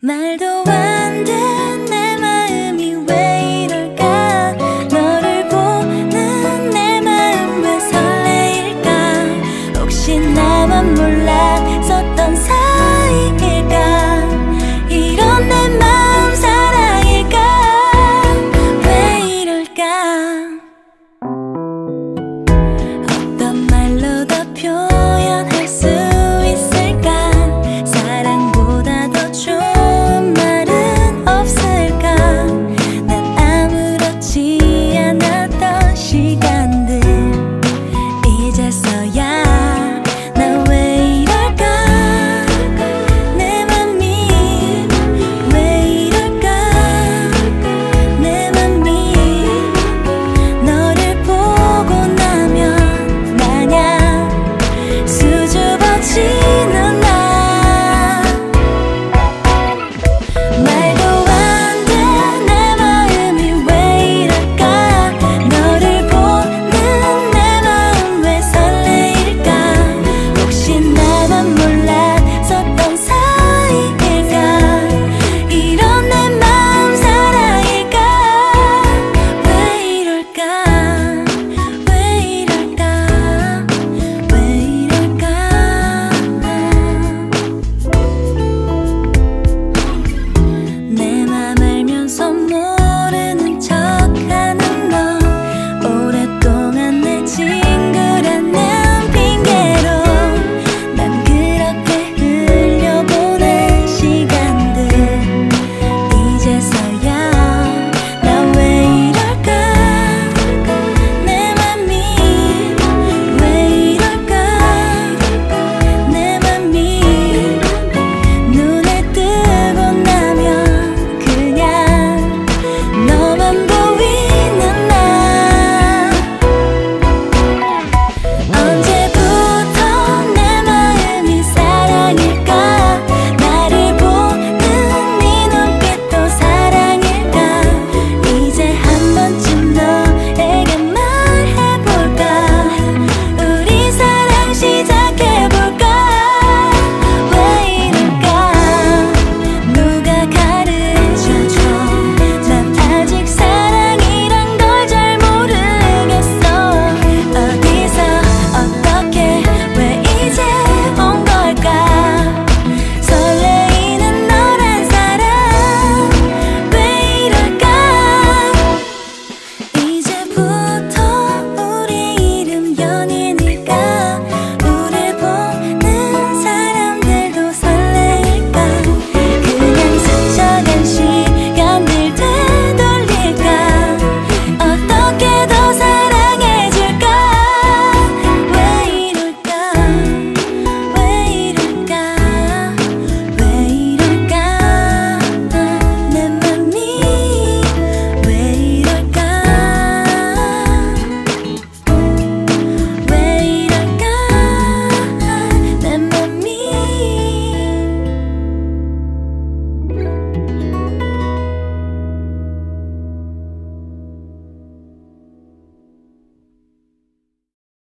말도 안 돼 내